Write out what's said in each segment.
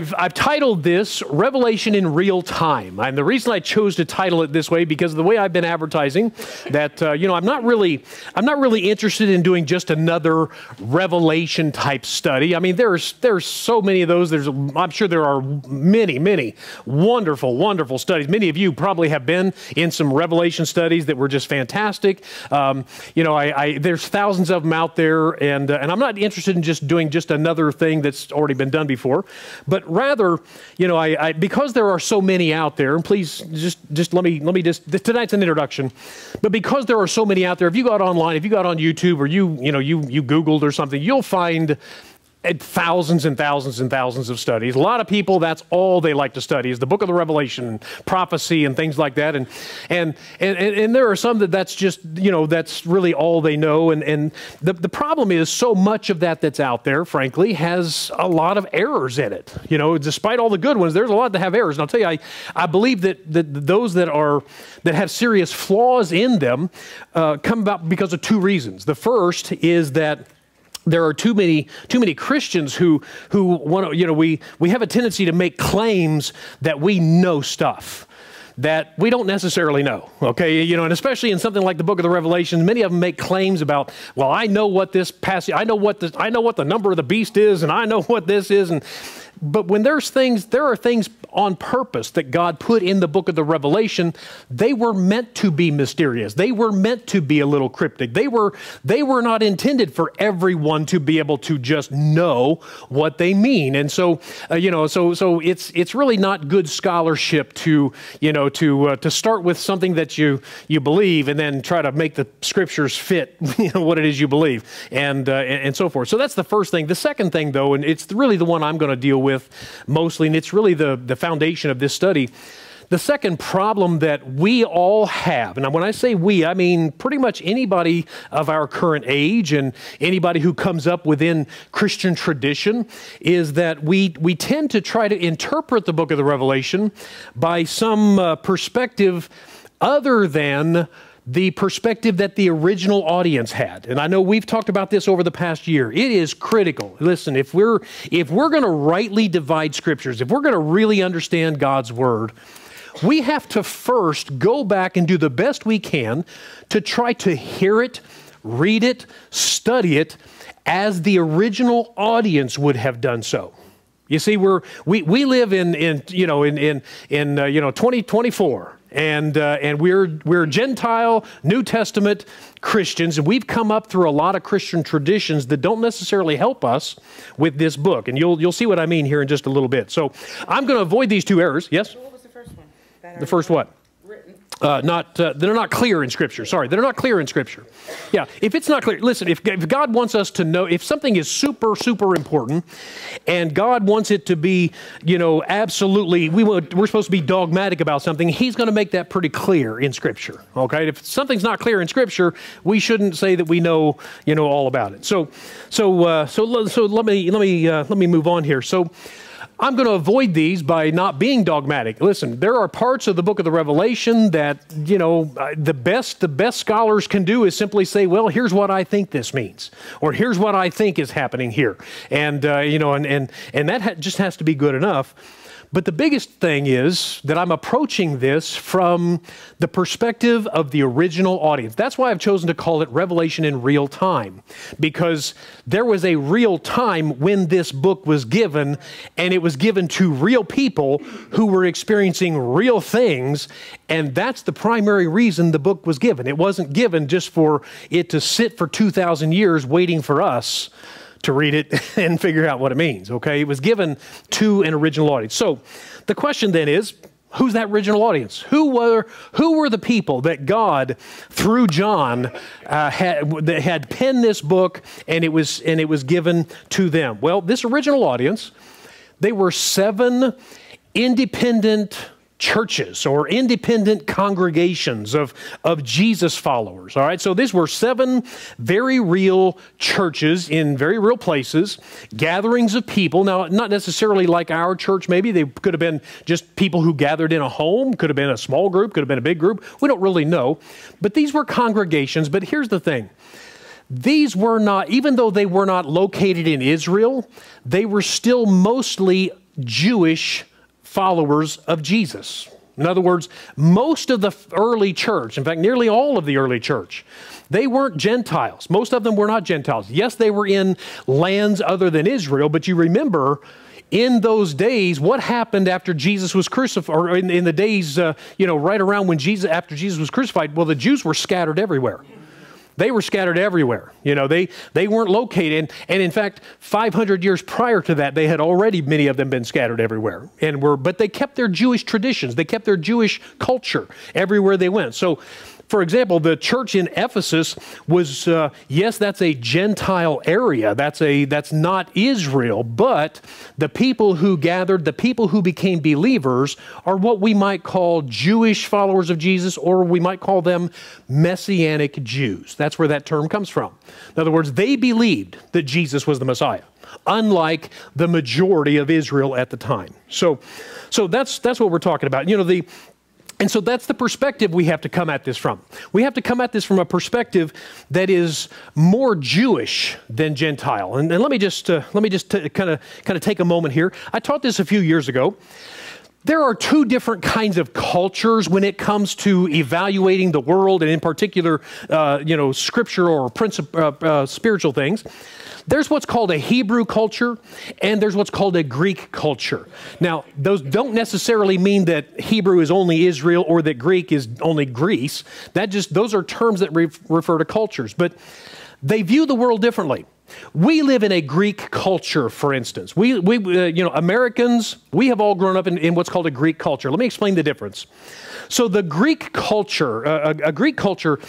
I've, I've, titled this Revelation in Real Time. And the reason I chose to title it this way because of the way I've been advertising that uh, you know I'm not really I'm not really interested in doing just another revelation type study. I mean there's there's so many of those. There's I'm sure there are many many wonderful wonderful studies. Many of you probably have been in some revelation studies that were just fantastic. Um, you know I, I, there's thousands of them out there and uh, and I'm not interested in just doing just another thing that's already been done before. But rather, you know, I, I, because there are so many out there, and please just just let me let me just tonight's an introduction, but because there are so many out there, if you got online, if you got on YouTube or you you know you you Googled or something, you'll find thousands and thousands and thousands of studies. A lot of people, that's all they like to study is the book of the Revelation, and prophecy, and things like that. And, and, and, and there are some that that's just, you know, that's really all they know. And, and the, the problem is so much of that that's out there, frankly, has a lot of errors in it. You know, despite all the good ones, there's a lot that have errors. And I'll tell you, I, I believe that, that those that are, that have serious flaws in them uh, come about because of two reasons. The first is that there are too many too many Christians who who want to, you know we we have a tendency to make claims that we know stuff that we don't necessarily know okay? You know and especially in something like the book of the revelation many of them make claims about well i know what this passage i know what this i know what the number of the beast is and i know what this is and but when there's things, there are things on purpose that God put in the book of the Revelation. They were meant to be mysterious. They were meant to be a little cryptic. They were, they were not intended for everyone to be able to just know what they mean. And so, uh, you know, so so it's it's really not good scholarship to you know to uh, to start with something that you you believe and then try to make the scriptures fit you know what it is you believe and uh, and, and so forth. So that's the first thing. The second thing, though, and it's really the one I'm going to deal with mostly, and it's really the, the foundation of this study. The second problem that we all have, and when I say we, I mean pretty much anybody of our current age and anybody who comes up within Christian tradition, is that we, we tend to try to interpret the book of the Revelation by some uh, perspective other than the perspective that the original audience had. And I know we've talked about this over the past year. It is critical. Listen, if we're if we're going to rightly divide scriptures, if we're going to really understand God's word, we have to first go back and do the best we can to try to hear it, read it, study it as the original audience would have done so. You see, we're, we, we live in, in, you know, in, in, in uh, you know, 2024 and uh, and we're we're Gentile New Testament Christians, and we've come up through a lot of Christian traditions that don't necessarily help us with this book, and you'll you'll see what I mean here in just a little bit. So I'm going to avoid these two errors. Yes. what was the first one? The first what? Uh, not uh, they're not clear in Scripture. Sorry, they're not clear in Scripture. Yeah, if it's not clear, listen. If, if God wants us to know, if something is super super important, and God wants it to be, you know, absolutely, we want, we're supposed to be dogmatic about something. He's going to make that pretty clear in Scripture. Okay, if something's not clear in Scripture, we shouldn't say that we know, you know, all about it. So, so, uh, so, so let me let me uh, let me move on here. So. I'm going to avoid these by not being dogmatic. Listen, there are parts of the book of the Revelation that, you know, uh, the best the best scholars can do is simply say, well, here's what I think this means, or here's what I think is happening here, and uh, you know, and and and that ha- just has to be good enough. But the biggest thing is that I'm approaching this from the perspective of the original audience. That's why I've chosen to call it Revelation in real time, because there was a real time when this book was given, and it was given to real people who were experiencing real things, and that's the primary reason the book was given. It wasn't given just for it to sit for 2,000 years waiting for us to read it and figure out what it means, okay? It was given to an original audience. So the question then is, who's that original audience? Who were, who were the people that God, through John, uh, had, that had penned this book and it, was, and it was given to them? Well, this original audience, they were seven independent churches or independent congregations of, of Jesus followers. All right, so these were seven very real churches in very real places, gatherings of people. Now, not necessarily like our church, maybe. They could have been just people who gathered in a home, could have been a small group, could have been a big group. We don't really know. But these were congregations. But here's the thing these were not, even though they were not located in Israel, they were still mostly Jewish followers of Jesus. In other words, most of the early church, in fact, nearly all of the early church, they weren't Gentiles. Most of them were not Gentiles. Yes, they were in lands other than Israel, but you remember in those days, what happened after Jesus was crucified, or in, in the days, uh, you know, right around when Jesus, after Jesus was crucified, well, the Jews were scattered everywhere. They were scattered everywhere. You know, they, they weren't located. And, in fact, 500 years prior to that, they had already, many of them, been scattered everywhere. And were, but they kept their Jewish traditions. They kept their Jewish culture everywhere they went. So for example, the church in Ephesus was, uh, yes, that's a Gentile area. That's, a, that's not Israel, but the people who gathered, the people who became believers, are what we might call Jewish followers of Jesus, or we might call them Messianic Jews. That's where that term comes from. In other words, they believed that Jesus was the Messiah, unlike the majority of Israel at the time. So, so that's, that's what we're talking about. You know, the, and so that's the perspective we have to come at this from. We have to come at this from a perspective that is more Jewish than Gentile. And, and let me just uh, let me just kind of kind of take a moment here. I taught this a few years ago. There are two different kinds of cultures when it comes to evaluating the world, and in particular, uh, you know, scripture or princip- uh, uh spiritual things. There's what's called a Hebrew culture, and there's what's called a Greek culture. Now, those don't necessarily mean that Hebrew is only Israel or that Greek is only Greece. That just those are terms that re- refer to cultures, but they view the world differently. We live in a Greek culture, for instance. We, we uh, you know, Americans, we have all grown up in, in what's called a Greek culture. Let me explain the difference. So the Greek culture, uh, a, a, Greek culture,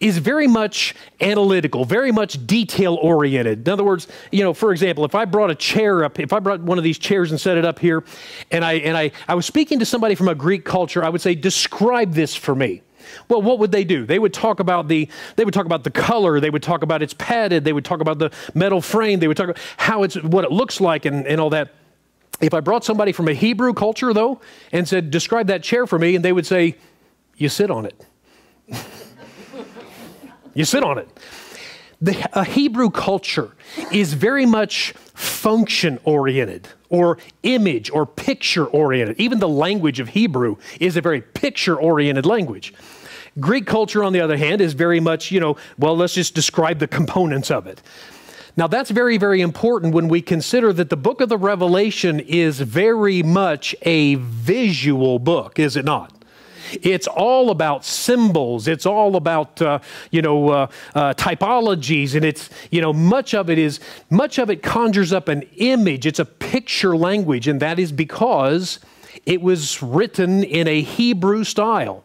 is very much analytical, very much detail oriented. In other words, you know, for example, if I brought a chair up, if I brought one of these chairs and set it up here, and I and I, I was speaking to somebody from a Greek culture, I would say, describe this for me. Well, what would they do? They would talk about the they would talk about the color, they would talk about it's padded, they would talk about the metal frame, they would talk about how it's what it looks like and, and all that. If I brought somebody from a Hebrew culture, though, and said, Describe that chair for me, and they would say, You sit on it. you sit on it. The, a Hebrew culture is very much function oriented or image or picture oriented. Even the language of Hebrew is a very picture oriented language. Greek culture, on the other hand, is very much, you know, well, let's just describe the components of it. Now, that's very, very important when we consider that the book of the Revelation is very much a visual book, is it not? It's all about symbols. It's all about uh, you know uh, uh, typologies, and it's you know much of it is much of it conjures up an image. It's a picture language, and that is because it was written in a Hebrew style.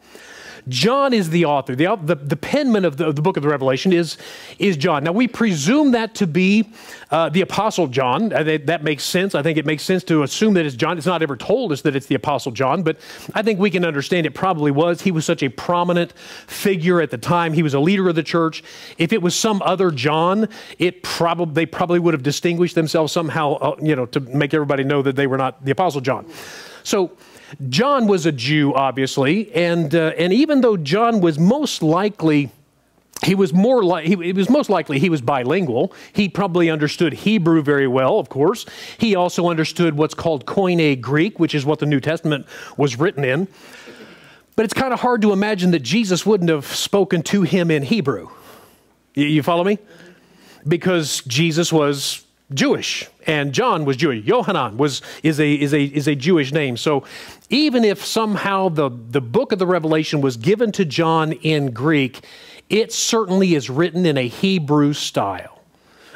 John is the author. The, the, the penman of the, of the, book of the Revelation is, is John. Now, we presume that to be uh, the Apostle John. Uh, that, that, makes sense. I think it makes sense to assume that it's John. It's not ever told us that it's the Apostle John, but I think we can understand it probably was. He was such a prominent figure at the time. He was a leader of the church. If it was some other John, it probably they probably would have distinguished themselves somehow, uh, you know, to make everybody know that they were not the Apostle John. So, John was a Jew, obviously, and, uh, and even though John was most likely he was more like he, it was most likely he was bilingual. He probably understood hebrew very well of course. He also understood what's called koine greek which is what the new testament was written in. But it's kind of hard to imagine that jesus wouldn't have spoken to him in hebrew. You, you follow me? Because jesus was Jewish, and John was Jewish. Yohanan was, is, a, is, a, is a Jewish name. So even if somehow the, the book of the Revelation was given to John in Greek, it certainly is written in a Hebrew style.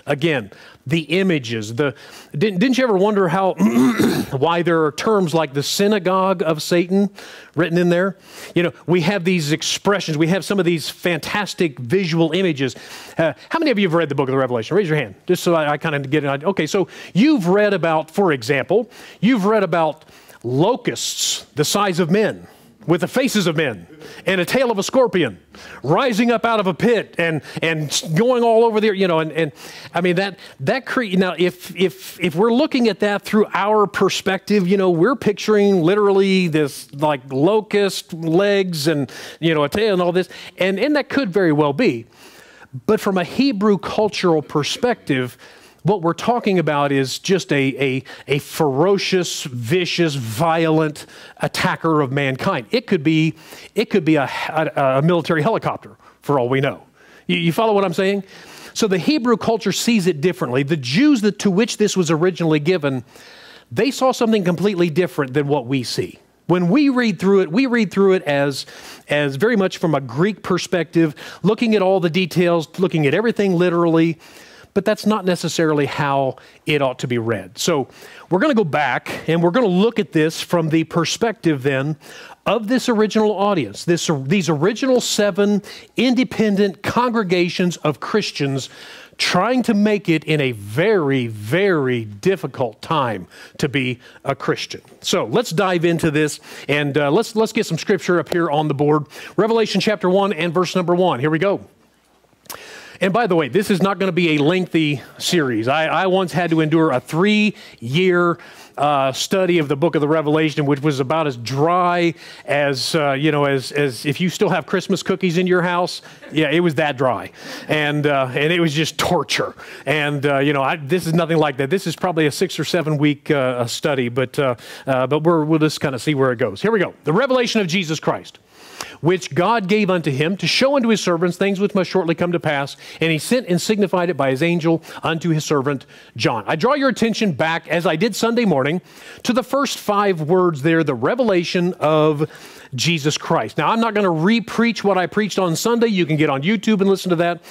Again, the images, the didn't, didn't you ever wonder how why there are terms like the synagogue of Satan written in there? You know, we have these expressions, we have some of these fantastic visual images. Uh, how many of you have read the book of the Revelation? Raise your hand, just so I, I kind of get an idea. Okay, so you've read about, for example, you've read about locusts the size of men with the faces of men and a tail of a scorpion rising up out of a pit and and going all over there you know and, and i mean that that cre- now if if if we're looking at that through our perspective you know we're picturing literally this like locust legs and you know a tail and all this and and that could very well be. But from a hebrew cultural perspective what we're talking about is just a, a, a ferocious, vicious, violent attacker of mankind. It could be, it could be a, a, a military helicopter, for all we know. You, you follow what I'm saying? So the Hebrew culture sees it differently. The Jews that, to which this was originally given, they saw something completely different than what we see. When we read through it, we read through it as, as very much from a Greek perspective, looking at all the details, looking at everything literally, but that's not necessarily how it ought to be read. So we're going to go back and we're going to look at this from the perspective then of this original audience, this, these original seven independent congregations of Christians trying to make it in a very, very difficult time to be a Christian. So let's dive into this and uh, let's, let's get some scripture up here on the board. Revelation chapter 1 and verse number 1. Here we go. And by the way, this is not going to be a lengthy series. I, I once had to endure a three year uh, study of the book of the Revelation, which was about as dry as, uh, you know, as, as if you still have Christmas cookies in your house. Yeah, it was that dry. And, uh, and it was just torture. And, uh, you know, I, this is nothing like that. This is probably a six or seven week uh, study, but, uh, but we're, we'll just kind of see where it goes. Here we go. The revelation of Jesus Christ which God gave unto him to show unto his servants things which must shortly come to pass. And he sent and signified it by his angel unto his servant John. I draw your attention back, as I did Sunday morning, to the first five words there, the revelation of Jesus Christ. Now, I'm not going to re-preach what I preached on Sunday. You can get on YouTube and listen to that.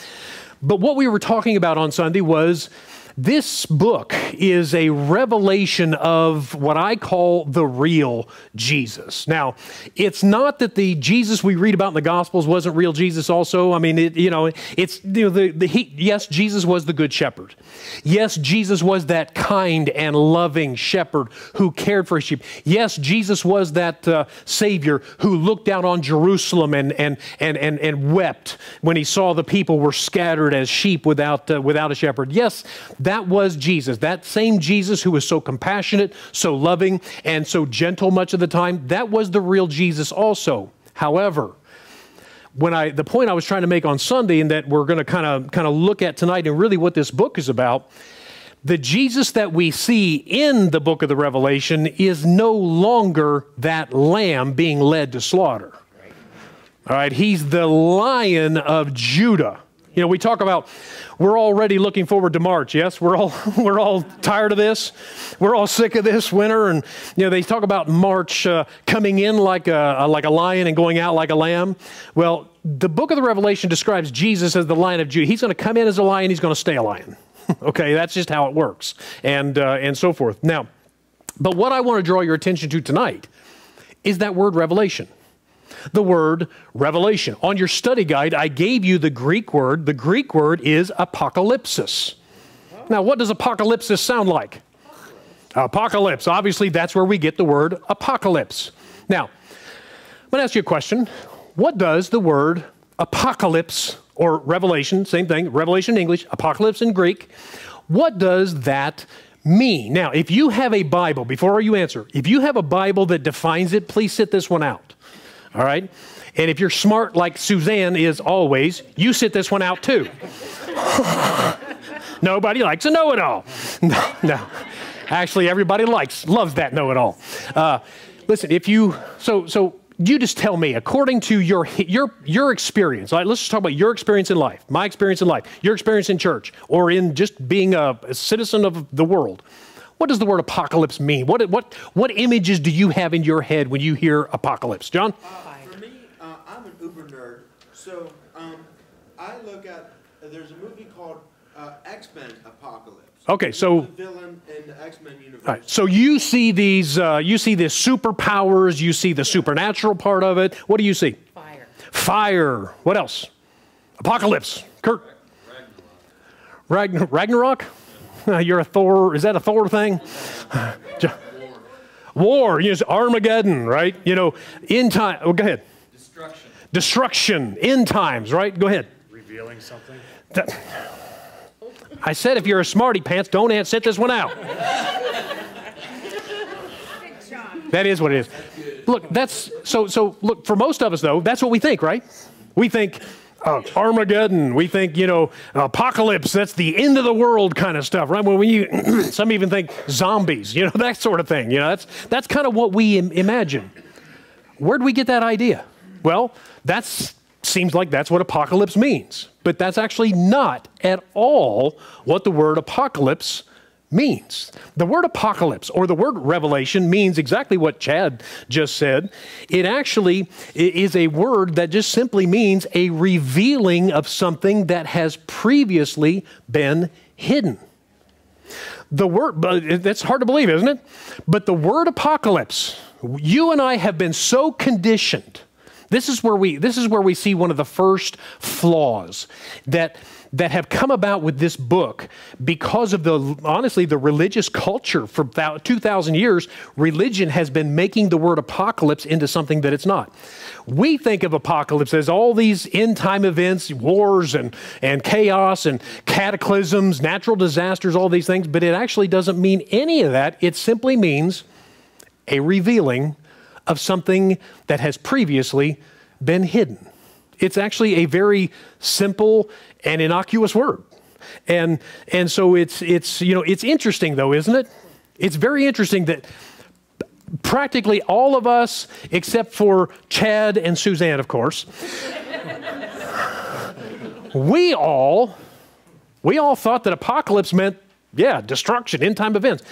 But what we were talking about on Sunday was this book is a revelation of what I call the real Jesus. Now, it's not that the Jesus we read about in the Gospels wasn't real Jesus also. I mean, it, you know, it's, you know, the, the, he, yes, Jesus was the good shepherd. Yes, Jesus was that kind and loving shepherd who cared for his sheep. Yes, Jesus was that uh, Savior who looked out on Jerusalem and, and, and, and, and wept when he saw the people were scattered as sheep without, uh, without a shepherd. Yes, that was Jesus. That same Jesus who was so compassionate, so loving, and so gentle much of the time, that was the real Jesus also. However, when I the point I was trying to make on Sunday and that we're going to kind of kind of look at tonight and really what this book is about, the Jesus that we see in the book of the Revelation is no longer that lamb being led to slaughter. All right, he's the lion of Judah. You know, we talk about we're already looking forward to March. Yes, we're all we're all tired of this. We're all sick of this winter, and you know they talk about March uh, coming in like a like a lion and going out like a lamb. Well, the book of the Revelation describes Jesus as the Lion of Judah. He's going to come in as a lion. He's going to stay a lion. okay, that's just how it works, and uh, and so forth. Now, but what I want to draw your attention to tonight is that word revelation the word revelation. On your study guide, I gave you the Greek word. The Greek word is apocalypsis. Now, what does apocalypsis sound like? Apocalypse. Obviously, that's where we get the word apocalypse. Now, I'm going to ask you a question. What does the word apocalypse or revelation, same thing, revelation in English, apocalypse in Greek, what does that mean? Now, if you have a Bible, before you answer, if you have a Bible that defines it, please sit this one out. All right? And if you're smart like Suzanne is always, you sit this one out too. Nobody likes a know it all. No, no. Actually, everybody likes, loves that know it all. Uh, listen, if you, so, so you just tell me, according to your, your, your experience, let's just talk about your experience in life, my experience in life, your experience in church, or in just being a, a citizen of the world. What does the word apocalypse mean? What, what, what images do you have in your head when you hear apocalypse? John? Uh, for me, uh, I'm an uber nerd. So um, I look at, uh, there's a movie called uh, X Men Apocalypse. Okay, so the villain in the X Men universe. Right, so you see these, uh, you see the superpowers, you see the supernatural part of it. What do you see? Fire. Fire. What else? Apocalypse. Kurt. Ragnarok. Ragnarok? You're a Thor. Is that a Thor thing? War. You know, Armageddon, right? You know, in time. Oh, go ahead. Destruction. Destruction. In times, right? Go ahead. Revealing something. That, I said if you're a smarty pants, don't sit this one out. That is what it is. Look, that's so so look for most of us though, that's what we think, right? We think uh, Armageddon. We think, you know, apocalypse, that's the end of the world kind of stuff, right? When we, some even think zombies, you know, that sort of thing. You know, that's, that's kind of what we Im- imagine. Where'd we get that idea? Well, that seems like that's what apocalypse means, but that's actually not at all what the word apocalypse means. The word apocalypse or the word revelation means exactly what Chad just said. It actually is a word that just simply means a revealing of something that has previously been hidden. The word, that's hard to believe, isn't it? But the word apocalypse, you and I have been so conditioned. This is where we, this is where we see one of the first flaws that that have come about with this book because of the, honestly, the religious culture for 2,000 years. Religion has been making the word apocalypse into something that it's not. We think of apocalypse as all these end time events, wars and, and chaos and cataclysms, natural disasters, all these things, but it actually doesn't mean any of that. It simply means a revealing of something that has previously been hidden. It's actually a very simple and innocuous word. And, and so it's, it's, you know, it's interesting, though, isn't it? It's very interesting that practically all of us, except for Chad and Suzanne, of course, we all, we all thought that apocalypse meant, yeah, destruction, end time events.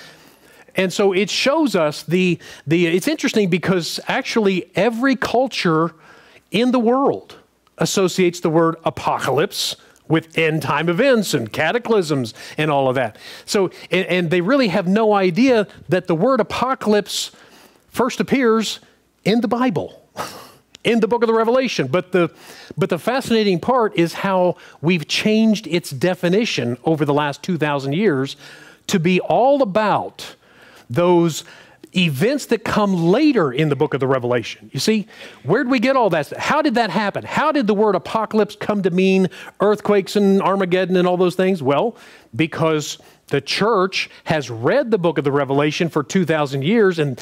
And so it shows us the, the, it's interesting because actually every culture in the world associates the word apocalypse with end time events and cataclysms and all of that. So, and, and, they really have no idea that the word apocalypse first appears in the Bible, in the book of the Revelation. But the, but the fascinating part is how we've changed its definition over the last 2,000 years to be all about those events that come later in the book of the Revelation. You see, where did we get all that? How did that happen? How did the word apocalypse come to mean earthquakes and Armageddon and all those things? Well, because the church has read the book of the Revelation for 2,000 years, and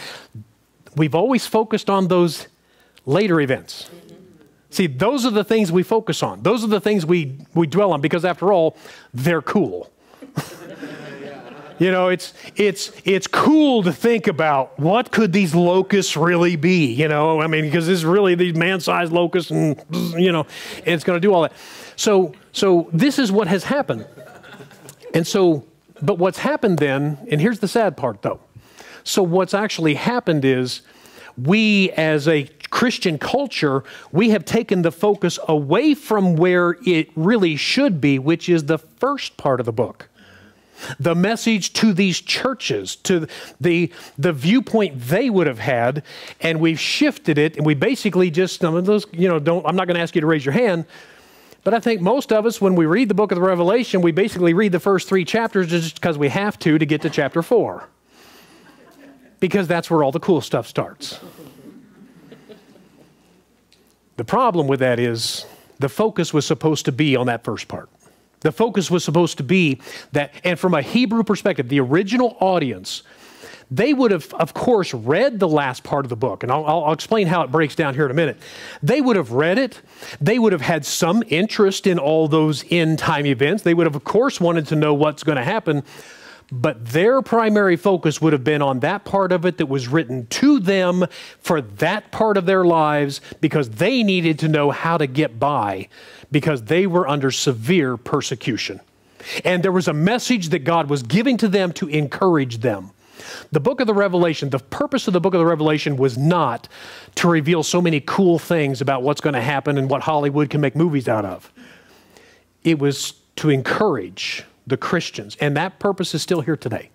we've always focused on those later events. See, those are the things we focus on. Those are the things we, we dwell on because, after all, they're cool. You know, it's it's it's cool to think about what could these locusts really be. You know, I mean, because this is really these man-sized locusts, and you know, it's going to do all that. So so this is what has happened, and so but what's happened then, and here's the sad part though. So what's actually happened is we as a Christian culture, we have taken the focus away from where it really should be, which is the first part of the book the message to these churches, to the, the viewpoint they would have had, and we've shifted it, and we basically just, those, you know, don't, I'm not going to ask you to raise your hand, but I think most of us, when we read the book of the Revelation, we basically read the first three chapters just because we have to to get to chapter four. Because that's where all the cool stuff starts. The problem with that is the focus was supposed to be on that first part. The focus was supposed to be that, and from a Hebrew perspective, the original audience, they would have, of course, read the last part of the book, and I'll, I'll, explain how it breaks down here in a minute. They would have read it. They would have had some interest in all those end time events. They would have, of course, wanted to know what's going to happen. But their primary focus would have been on that part of it that was written to them for that part of their lives because they needed to know how to get by because they were under severe persecution. And there was a message that God was giving to them to encourage them. The book of the Revelation, the purpose of the book of the Revelation was not to reveal so many cool things about what's going to happen and what Hollywood can make movies out of. It was to encourage the Christians, and that purpose is still here today.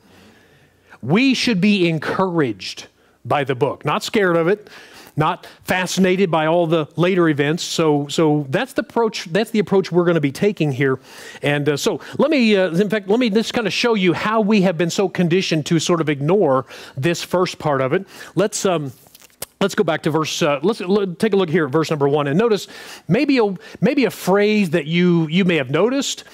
We should be encouraged by the book, not scared of it, not fascinated by all the later events. So, so that's the approach. That's the approach we're going to be taking here. And uh, so, let me, uh, in fact, let me just kind of show you how we have been so conditioned to sort of ignore this first part of it. Let's. Um, Let's go back to verse. Uh, let's take a look here at verse number one, and notice maybe a, maybe a phrase that you you may have noticed,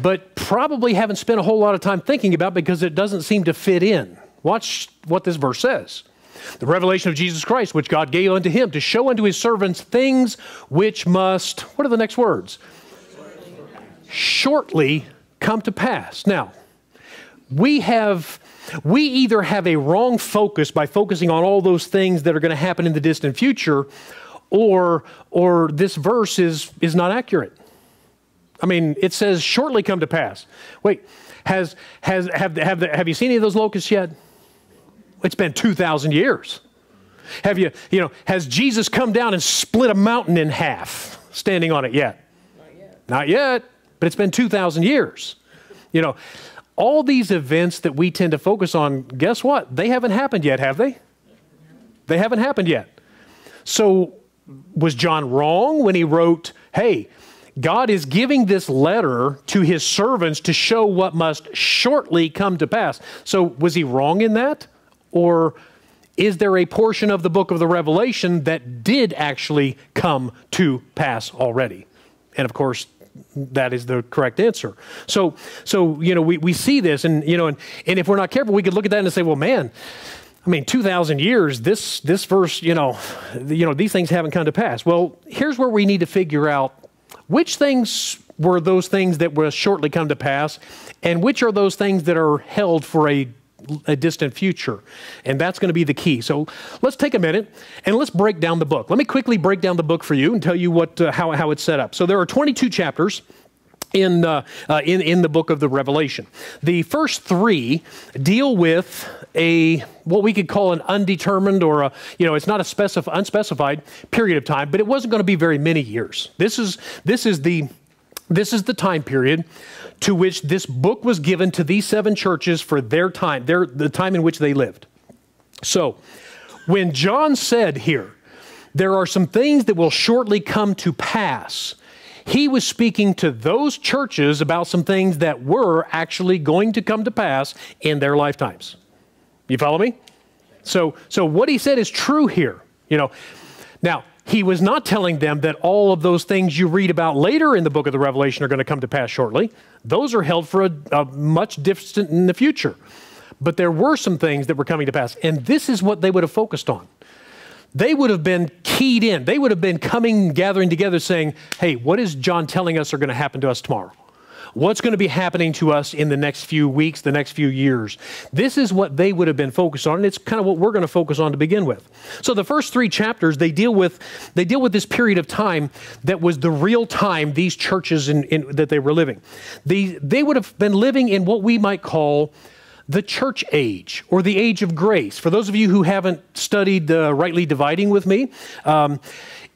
but probably haven't spent a whole lot of time thinking about because it doesn't seem to fit in. Watch what this verse says. The revelation of Jesus Christ, which God gave unto him to show unto his servants things which must, what are the next words? Shortly come to pass. Now, we have we either have a wrong focus by focusing on all those things that are going to happen in the distant future or or this verse is is not accurate i mean it says shortly come to pass wait has has have have, have you seen any of those locusts yet it's been 2000 years have you you know has jesus come down and split a mountain in half standing on it yet not yet not yet but it's been 2000 years you know all these events that we tend to focus on, guess what? They haven't happened yet, have they? They haven't happened yet. So, was John wrong when he wrote, hey, God is giving this letter to his servants to show what must shortly come to pass? So, was he wrong in that? Or is there a portion of the book of the Revelation that did actually come to pass already? And of course, that is the correct answer. So, so you know, we, we see this, and you know, and, and if we're not careful, we could look at that and say, well, man, I mean, two thousand years. This this verse, you know, you know, these things haven't come to pass. Well, here's where we need to figure out which things were those things that will shortly come to pass, and which are those things that are held for a a distant future. And that's going to be the key. So let's take a minute and let's break down the book. Let me quickly break down the book for you and tell you what, uh, how, how it's set up. So there are 22 chapters. In, uh, uh, in, in the book of the Revelation. The first three deal with a what we could call an undetermined or a, you know, it's not a specif- unspecified period of time, but it wasn't going to be very many years. This is, this is the this is the time period to which this book was given to these seven churches for their time, their, the time in which they lived. So, when John said here, there are some things that will shortly come to pass, he was speaking to those churches about some things that were actually going to come to pass in their lifetimes. You follow me? So, so what he said is true here. You know, now he was not telling them that all of those things you read about later in the book of the Revelation are going to come to pass shortly. Those are held for a, a much distant in the future. But there were some things that were coming to pass, and this is what they would have focused on. They would have been keyed in. They would have been coming, gathering together, saying, Hey, what is John telling us are going to happen to us tomorrow? What's going to be happening to us in the next few weeks, the next few years. This is what they would have been focused on, and it's kind of what we're going to focus on to begin with. So the first three chapters they deal with they deal with this period of time that was the real time these churches in, in, that they were living. They they would have been living in what we might call the church age or the age of grace. For those of you who haven't studied uh, rightly dividing with me, um,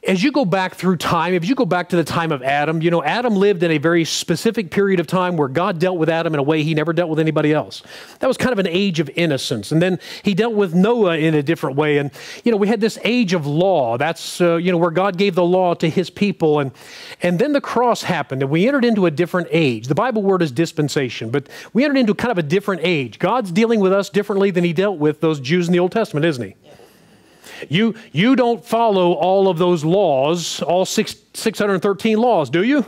as you go back through time, if you go back to the time of Adam, you know, Adam lived in a very specific period of time where God dealt with Adam in a way he never dealt with anybody else. That was kind of an age of innocence. And then he dealt with Noah in a different way. And, you know, we had this age of law. That's, uh, you know, where God gave the law to his people. And, and then the cross happened and we entered into a different age. The Bible word is dispensation, but we entered into kind of a different age. God's dealing with us differently than he dealt with those Jews in the Old Testament, isn't he? You, you don't follow all of those laws, all six, 613 laws, do you?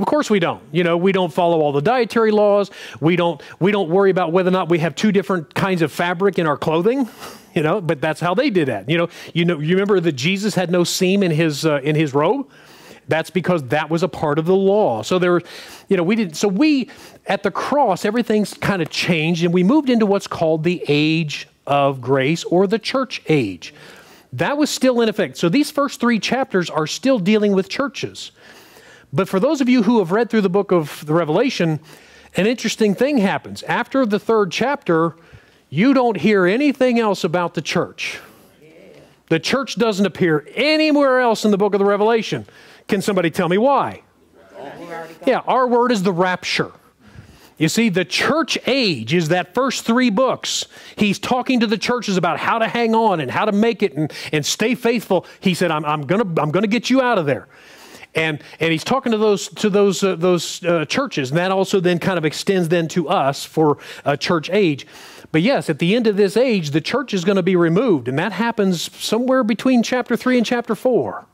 Of course we don't. You know, we don't follow all the dietary laws. We don't we don't worry about whether or not we have two different kinds of fabric in our clothing. You know, but that's how they did that. You know, you know, you remember that Jesus had no seam in his uh, in his robe. That's because that was a part of the law. So there, you know, we didn't. So we at the cross, everything's kind of changed, and we moved into what's called the age of grace or the church age. That was still in effect. So these first three chapters are still dealing with churches. But for those of you who have read through the book of the Revelation, an interesting thing happens. After the third chapter, you don't hear anything else about the church. The church doesn't appear anywhere else in the book of the Revelation. Can somebody tell me why? Yeah, our word is the rapture. You see, the church age is that first three books. He's talking to the churches about how to hang on and how to make it and, and stay faithful. He said, I'm, I'm going to I'm gonna get you out of there. And, and he's talking to those, to those, uh, those uh, churches. And that also then kind of extends then to us for a church age. But yes, at the end of this age, the church is going to be removed. And that happens somewhere between chapter 3 and chapter 4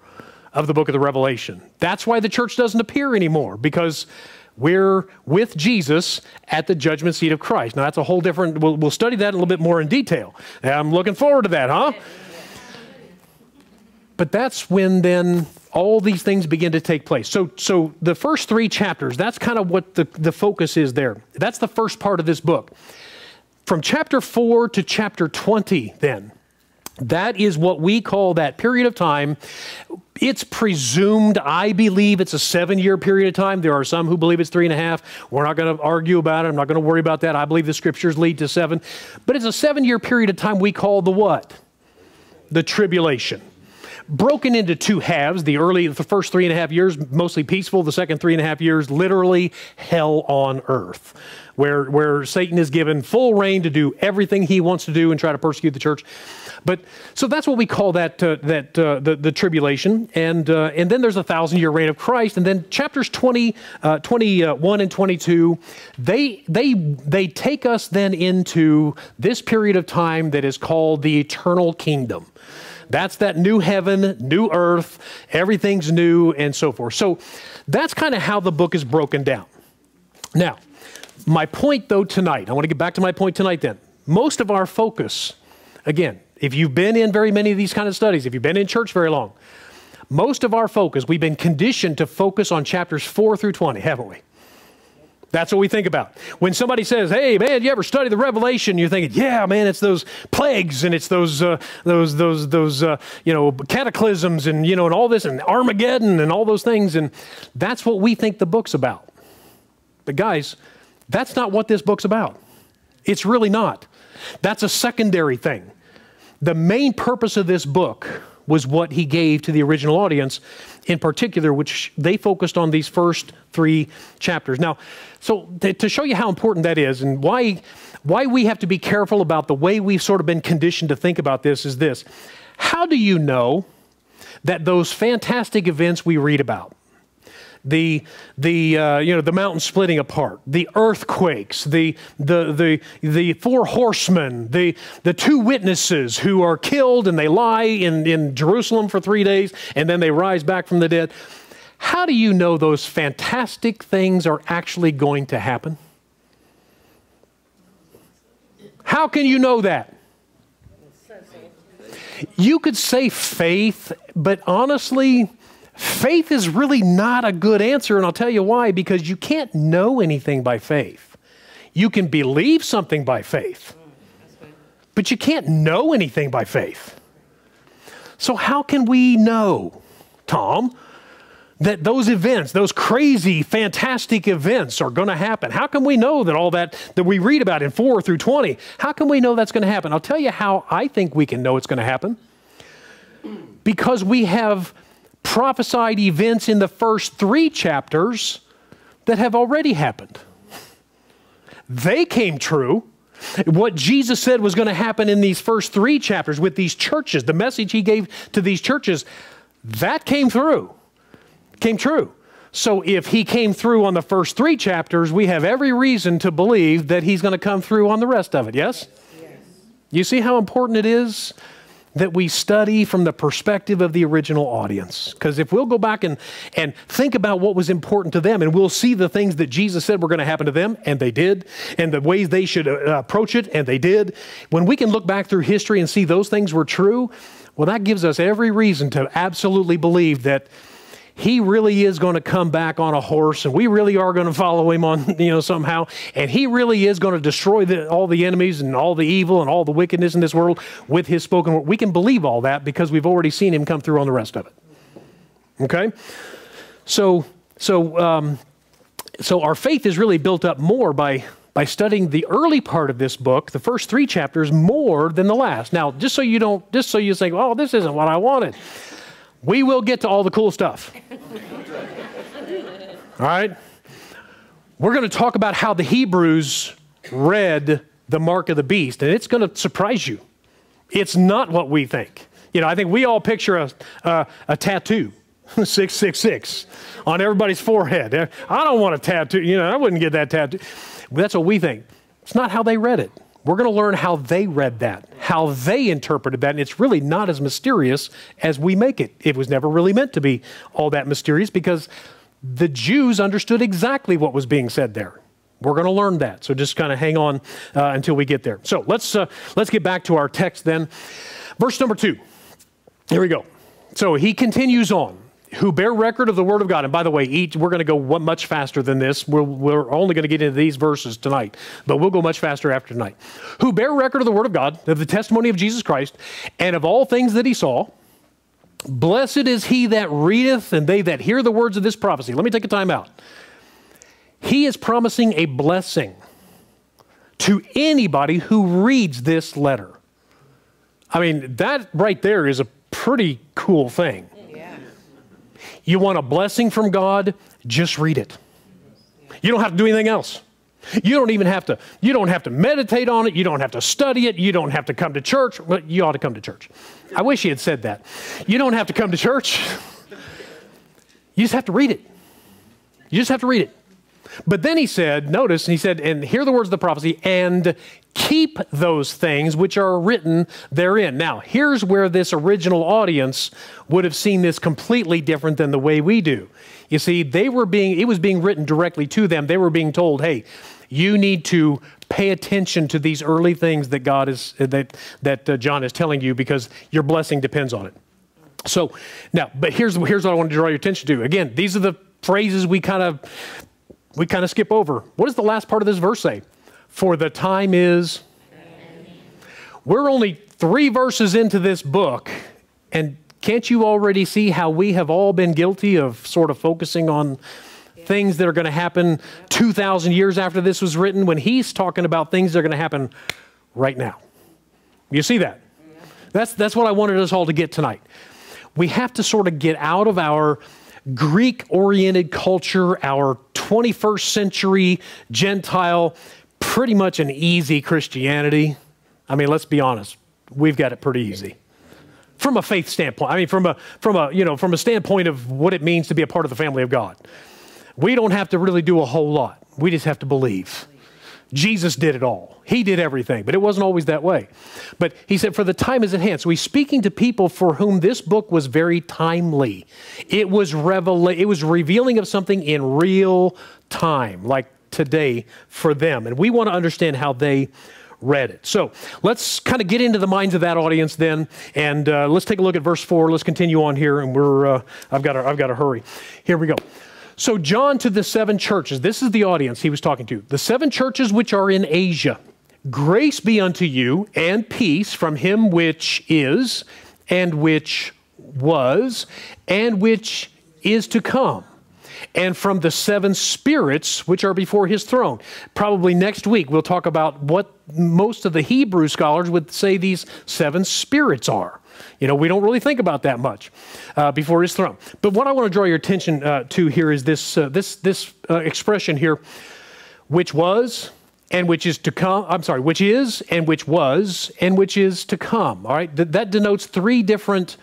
of the book of the Revelation. That's why the church doesn't appear anymore, because we're with Jesus at the judgment seat of Christ. Now, that's a whole different, we'll, we'll study that a little bit more in detail. I'm looking forward to that, huh? But that's when then all these things begin to take place. So, so the first three chapters, that's kind of what the, the focus is there. That's the first part of this book. From chapter 4 to chapter 20, then, that is what we call that period of time. It's presumed, I believe it's a seven year period of time. There are some who believe it's three and a half. We're not going to argue about it. I'm not going to worry about that. I believe the scriptures lead to seven. But it's a seven year period of time we call the what? The tribulation broken into two halves. The early, the first three and a half years, mostly peaceful. The second three and a half years, literally hell on earth, where, where Satan is given full reign to do everything he wants to do and try to persecute the church. But so that's what we call that, uh, that uh, the, the tribulation. And, uh, and then there's a thousand year reign of Christ. And then chapters 20, uh, 21 and 22, they, they, they take us then into this period of time that is called the eternal kingdom. That's that new heaven, new earth, everything's new, and so forth. So that's kind of how the book is broken down. Now, my point though tonight, I want to get back to my point tonight then. Most of our focus, again, if you've been in very many of these kind of studies, if you've been in church very long, most of our focus, we've been conditioned to focus on chapters 4 through 20, haven't we? That's what we think about. When somebody says, "Hey, man, you ever study the Revelation?" You're thinking, "Yeah, man, it's those plagues and it's those uh, those those those uh, you know cataclysms and you know and all this and Armageddon and all those things." And that's what we think the book's about. But guys, that's not what this book's about. It's really not. That's a secondary thing. The main purpose of this book was what he gave to the original audience, in particular, which they focused on these first three chapters. Now, so to, show you how important that is and why, why we have to be careful about the way we've sort of been conditioned to think about this is this. How do you know that those fantastic events we read about, the the uh, you know the mountain splitting apart, the earthquakes, the the the the four horsemen, the the two witnesses who are killed and they lie in in Jerusalem for three days and then they rise back from the dead. How do you know those fantastic things are actually going to happen? How can you know that? You could say faith, but honestly, Faith is really not a good answer, and I'll tell you why because you can't know anything by faith. You can believe something by faith, but you can't know anything by faith. So, how can we know, Tom, that those events, those crazy, fantastic events are going to happen? How can we know that all that that we read about in 4 through 20, how can we know that's going to happen? I'll tell you how I think we can know it's going to happen. Because we have prophesied events in the first three chapters that have already happened. They came true. What Jesus said was going to happen in these first three chapters with these churches, the message he gave to these churches, that came through, came true. So if he came through on the first three chapters, we have every reason to believe that he's going to come through on the rest of it, yes? yes. You see how important it is that we study from the perspective of the original audience. Because if we'll go back and, and think about what was important to them, and we'll see the things that Jesus said were going to happen to them, and they did, and the ways they should uh, approach it, and they did, when we can look back through history and see those things were true, well, that gives us every reason to absolutely believe that he really is going to come back on a horse and we really are going to follow him on, you know, somehow. And he really is going to destroy the, all the enemies and all the evil and all the wickedness in this world with his spoken word. We can believe all that because we've already seen him come through on the rest of it. Okay? So, so, um, so our faith is really built up more by by studying the early part of this book, the first three chapters, more than the last. Now, just so you don't, just so you think, oh, this isn't what I wanted. We will get to all the cool stuff. all right? We're going to talk about how the Hebrews read the mark of the beast, and it's going to surprise you. It's not what we think. You know, I think we all picture a, a, a tattoo, 666, on everybody's forehead. I don't want a tattoo. You know, I wouldn't get that tattoo. That's what we think. It's not how they read it. We're going to learn how they read that, how they interpreted that, and it's really not as mysterious as we make it. It was never really meant to be all that mysterious because the Jews understood exactly what was being said there. We're going to learn that. So just kind of hang on uh, until we get there. So let's, uh, let's get back to our text then. Verse number two. Here we go. So he continues on who bear record of the word of God. And by the way, each, we're going to go much faster than this. We're, we're only going to get into these verses tonight, but we'll go much faster after tonight. Who bear record of the word of God, of the testimony of Jesus Christ, and of all things that he saw. Blessed is he that readeth, and they that hear the words of this prophecy. Let me take a time out. He is promising a blessing to anybody who reads this letter. I mean, that right there is a pretty cool thing. You want a blessing from God? Just read it. You don't have to do anything else. You don't even have to, you don't have to meditate on it. You don't have to study it. You don't have to come to church. Well, you ought to come to church. I wish he had said that. You don't have to come to church. You just have to read it. You just have to read it. But then he said, notice, he said, and hear the words of the prophecy, and keep those things which are written therein. Now, here's where this original audience would have seen this completely different than the way we do. You see, they were being, it was being written directly to them. They were being told, hey, you need to pay attention to these early things that God is, that, that uh, John is telling you because your blessing depends on it. So now, but here's, here's what I want to draw your attention to. Again, these are the phrases we kind of we kind of skip over. What does the last part of this verse say? For the time is. We're only three verses into this book, and can't you already see how we have all been guilty of sort of focusing on things that are going to happen 2,000 years after this was written when he's talking about things that are going to happen right now? You see that? That's, that's what I wanted us all to get tonight. We have to sort of get out of our Greek oriented culture, our 21st century Gentile, pretty much an easy Christianity. I mean, let's be honest, we've got it pretty easy. From a faith standpoint, I mean, from a, from a, you know, from a standpoint of what it means to be a part of the family of God. We don't have to really do a whole lot. We just have to believe. Jesus did it all. He did everything, but it wasn't always that way. But he said, For the time is at hand. So he's speaking to people for whom this book was very timely. It was, revela- it was revealing of something in real time, like today for them. And we want to understand how they read it. So let's kind of get into the minds of that audience then, and uh, let's take a look at verse four. Let's continue on here, and we're uh, I've got to I've got to hurry. Here we go. So, John to the seven churches, this is the audience he was talking to. The seven churches which are in Asia, grace be unto you and peace from him which is, and which was, and which is to come and from the seven spirits which are before his throne. Probably next week we'll talk about what most of the Hebrew scholars would say these seven spirits are. You know, we don't really think about that much uh, before his throne. But what I want to draw your attention uh, to here is this, uh, this, this uh, expression here, which was and which is to come. I'm sorry, which is and which was and which is to come. All right, Th- that denotes three different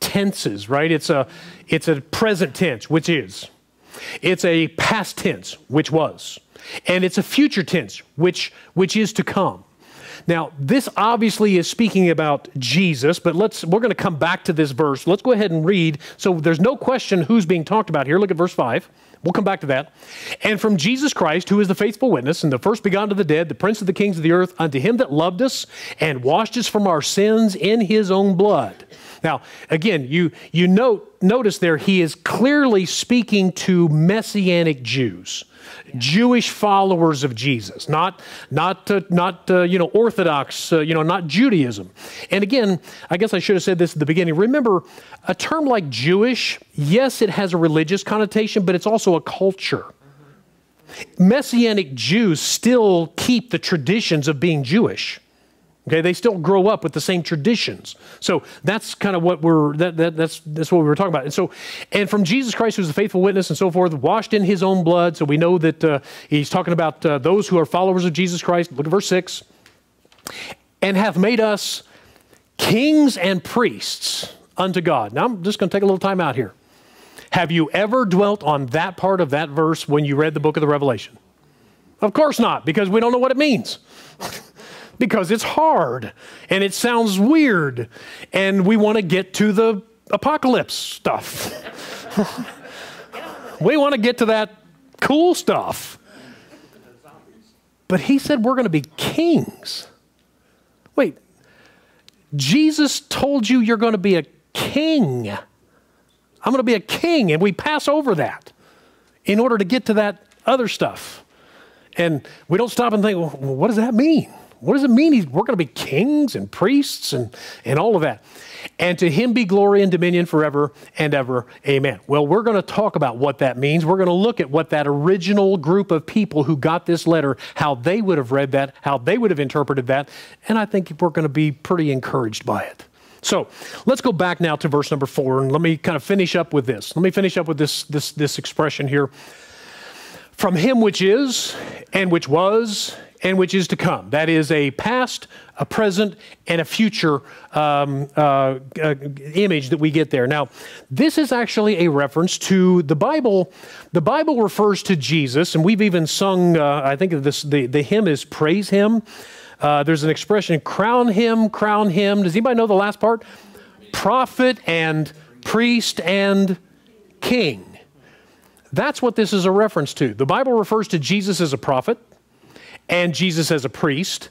tenses, right? It's a, it's a present tense, which is. It's a past tense, which was. And it's a future tense, which, which is to come. Now, this obviously is speaking about Jesus, but let's we're going to come back to this verse. Let's go ahead and read. So there's no question who's being talked about here. Look at verse 5. We'll come back to that. And from Jesus Christ, who is the faithful witness and the first begotten of the dead, the prince of the kings of the earth, unto him that loved us and washed us from our sins in his own blood. Now, again, you, you note, notice there, he is clearly speaking to Messianic Jews. Jewish followers of Jesus, not not uh, not uh, you know Orthodox, uh, you know not Judaism. And again, I guess I should have said this at the beginning. Remember, a term like Jewish, yes, it has a religious connotation, but it's also a culture. Messianic Jews still keep the traditions of being Jewish. Okay, they still grow up with the same traditions. So that's kind of what we're that, that, that's that's what we were talking about. And so, and from Jesus Christ, who's the faithful witness and so forth, washed in His own blood. So we know that uh, He's talking about uh, those who are followers of Jesus Christ. Look at verse six, and hath made us kings and priests unto God. Now I'm just going to take a little time out here. Have you ever dwelt on that part of that verse when you read the book of the Revelation? Of course not, because we don't know what it means. because it's hard and it sounds weird and we want to get to the apocalypse stuff. We want to get to that cool stuff. But he said we're going to be kings. Wait, Jesus told you you're going to be a king. I'm going to be a king, and we pass over that in order to get to that other stuff. And we don't stop and think, well, what does that mean? What does it mean we're going to be kings and priests and, and all of that? And to him be glory and dominion forever and ever. Amen. Well, we're going to talk about what that means. We're going to look at what that original group of people who got this letter, how they would have read that, how they would have interpreted that. And I think we're going to be pretty encouraged by it. So let's go back now to verse number four, and let me kind of finish up with this. Let me finish up with this, this, this expression here. From him which is, and which was, and which is to come. That is a past, a present, and a future um, uh, uh, image that we get there. Now, this is actually a reference to the Bible. The Bible refers to Jesus, and we've even sung, uh, I think this, the, the hymn is Praise Him. Uh, there's an expression, crown him, crown him. Does anybody know the last part? Prophet and priest and king. That's what this is a reference to. The Bible refers to Jesus as a prophet, and Jesus as a priest,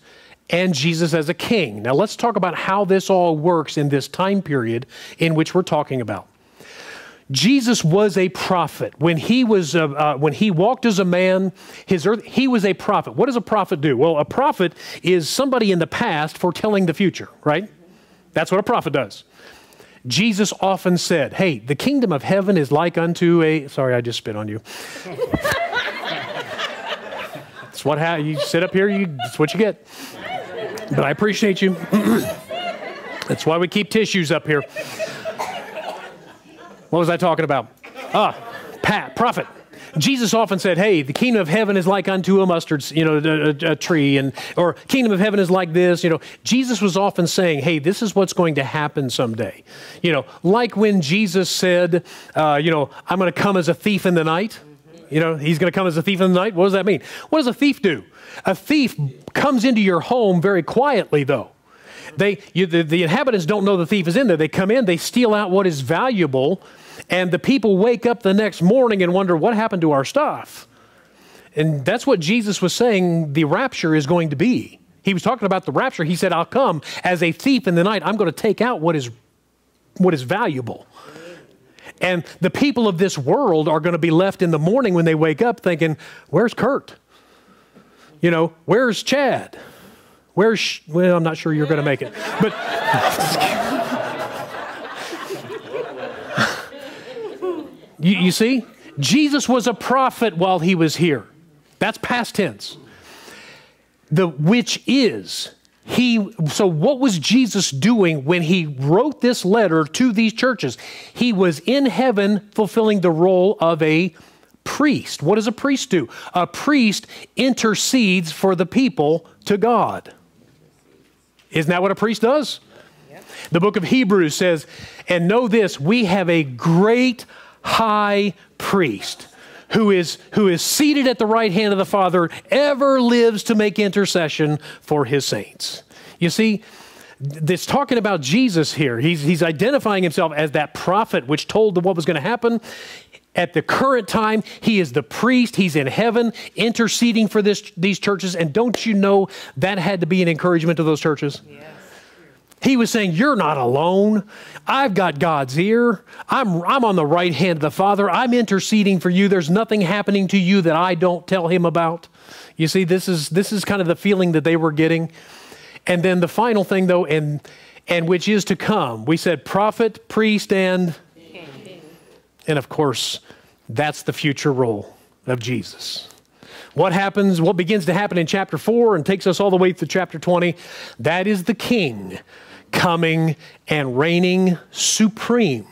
and Jesus as a king. Now, let's talk about how this all works in this time period in which we're talking about. Jesus was a prophet. When he was uh, uh, when he walked as a man, his earth, he was a prophet. What does a prophet do? Well, a prophet is somebody in the past foretelling the future, right? That's what a prophet does. Jesus often said, "Hey, the kingdom of heaven is like unto a." Sorry, I just spit on you. What ha- you sit up here. You, that's what you get. But I appreciate you. that's why we keep tissues up here. What was I talking about? Ah, Pat, prophet. Jesus often said, "Hey, the kingdom of heaven is like unto a mustard, you know, a, a, tree, and or kingdom of heaven is like this." You know, Jesus was often saying, "Hey, this is what's going to happen someday." You know, like when Jesus said, uh, "You know, I'm going to come as a thief in the night." You know, he's going to come as a thief in the night. What does that mean? What does a thief do? A thief comes into your home very quietly, though. They, you, the, the inhabitants don't know the thief is in there. They come in, they steal out what is valuable, and the people wake up the next morning and wonder what happened to our stuff. And that's what Jesus was saying the rapture is going to be. He was talking about the rapture. He said, I'll come as a thief in the night. I'm going to take out what is, what is valuable. And the people of this world are going to be left in the morning when they wake up thinking, Where's Kurt? You know, where's Chad? Where's, well, I'm not sure you're going to make it. But, you, you see, Jesus was a prophet while he was here. That's past tense. The which is he so what was jesus doing when he wrote this letter to these churches? He was in heaven fulfilling the role of a priest. What does a priest do? A priest intercedes for the people to god. Isn't that what a priest does? The book of hebrews says and know this we have a great high priest who is, who is seated at the right hand of the Father, ever lives to make intercession for his saints. You see, this talking about Jesus here. He's, he's identifying himself as that prophet which told them what was going to happen. At the current time, he is the priest. He's in heaven interceding for this, these churches. And don't you know that had to be an encouragement to those churches? Yes. He was saying, You're not alone. I've got God's ear. I'm, I'm on the right hand of the Father. I'm interceding for you. There's nothing happening to you that I don't tell him about. You see, this is, this is kind of the feeling that they were getting. And then the final thing, though, and, and which is to come, we said prophet, priest, and. And of course, that's the future role of Jesus. What happens, what begins to happen in chapter 4 and takes us all the way through chapter 20, that is the king coming and reigning supreme.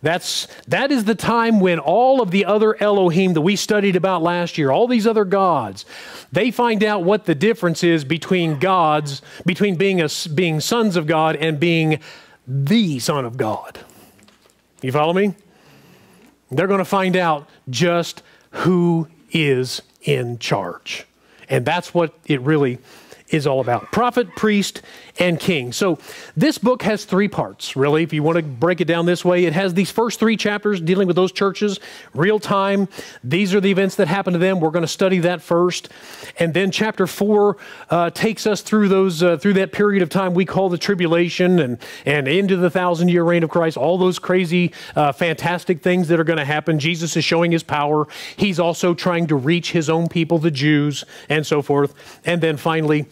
That's, that is the time when all of the other Elohim that we studied about last year, all these other gods, they find out what the difference is between gods, between being, a, being sons of God and being the Son of God. You follow me? They're going to find out just who is in charge. And that's what it really is all about prophet, priest, and king. So this book has three parts, really, if you want to break it down this way. It has these first three chapters dealing with those churches, real time. These are the events that happened to them. We're going to study that first. And then chapter four uh, takes us through those uh, through that period of time we call the tribulation and, and into the thousand year reign of Christ, all those crazy, uh, fantastic things that are going to happen. Jesus is showing his power. He's also trying to reach his own people, the Jews, and so forth. And then finally,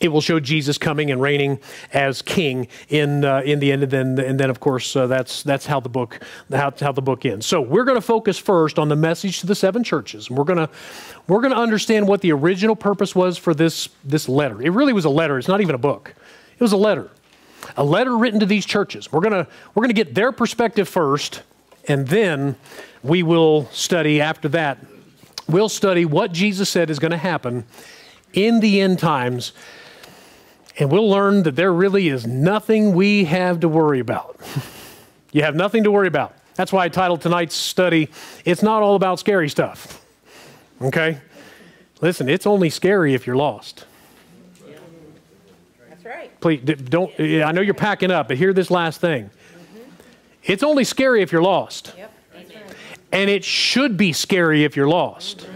it will show Jesus coming and reigning as king in uh, in the end, and then and then of course uh, that's that's how the book how, how the book ends. So we're going to focus first on the message to the seven churches, and we're going to we're to understand what the original purpose was for this this letter. It really was a letter. It's not even a book. It was a letter, a letter written to these churches. We're gonna we're gonna get their perspective first, and then we will study after that. We'll study what Jesus said is going to happen in the end times and we'll learn that there really is nothing we have to worry about. you have nothing to worry about. That's why I titled tonight's study, It's Not All About Scary Stuff. Okay? Listen, it's only scary if you're lost. That's right. Please don't, I know you're packing up, but hear this last thing. It's only scary if you're lost. Yep. And it should be scary if you're lost.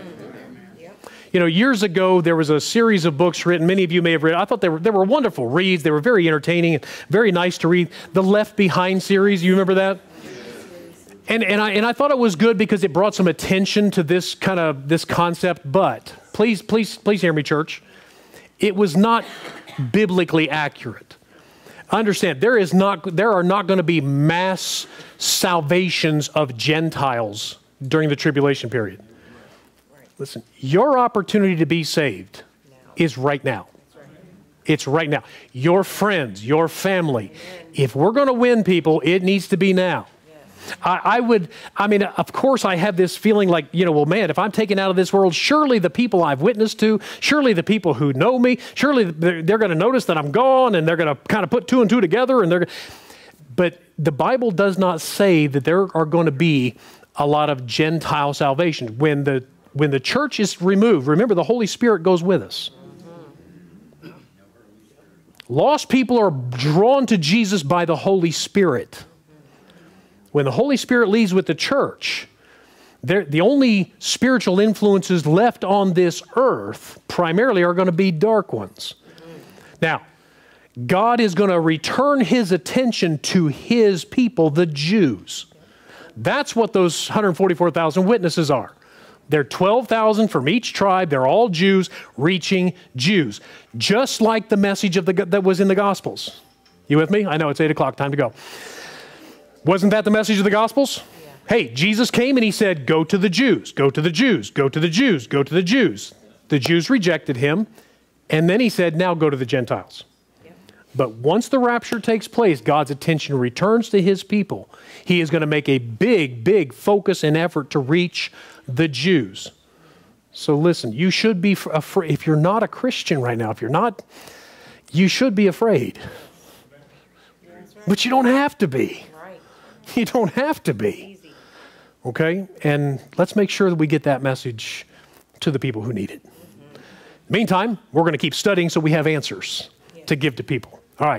You know, years ago, there was a series of books written. Many of you may have read. I thought they were, they were wonderful reads. They were very entertaining and very nice to read. The Left Behind series, you remember that? And, and, I, and I thought it was good because it brought some attention to this kind of this concept. But please, please, please hear me, church. It was not biblically accurate. Understand, there is not there are not going to be mass salvations of Gentiles during the tribulation period. Listen, your opportunity to be saved is right now. It's right now. Your friends, your family. If we're going to win people, it needs to be now. I, I, would, I mean, of course, I have this feeling like, you know, well, man, if I'm taken out of this world, surely the people I've witnessed to, surely the people who know me, surely they're, they're going to notice that I'm gone and they're going to kind of put two and two together and they're, but the Bible does not say that there are going to be a lot of Gentile salvation. When the when the church is removed, remember the Holy Spirit goes with us. Lost people are drawn to Jesus by the Holy Spirit. When the Holy Spirit leaves with the church, the only spiritual influences left on this earth primarily are going to be dark ones. Now, God is going to return his attention to his people, the Jews. That's what those 144,000 witnesses are. They're 12,000 from each tribe. They're all Jews reaching Jews, just like the message of the, that was in the Gospels. You with me? I know it's 8 o'clock, time to go. Wasn't that the message of the Gospels? Yeah. Hey, Jesus came and he said, Go to the Jews, go to the Jews, go to the Jews, go to the Jews. The Jews rejected him, and then he said, Now go to the Gentiles. But once the rapture takes place, God's attention returns to his people. He is going to make a big, big focus and effort to reach the Jews. So listen, you should be afraid. If you're not a Christian right now, if you're not, you should be afraid. But you don't have to be. You don't have to be. Okay? And let's make sure that we get that message to the people who need it. Mm-hmm. Meantime, we're going to keep studying so we have answers to give to people. All right.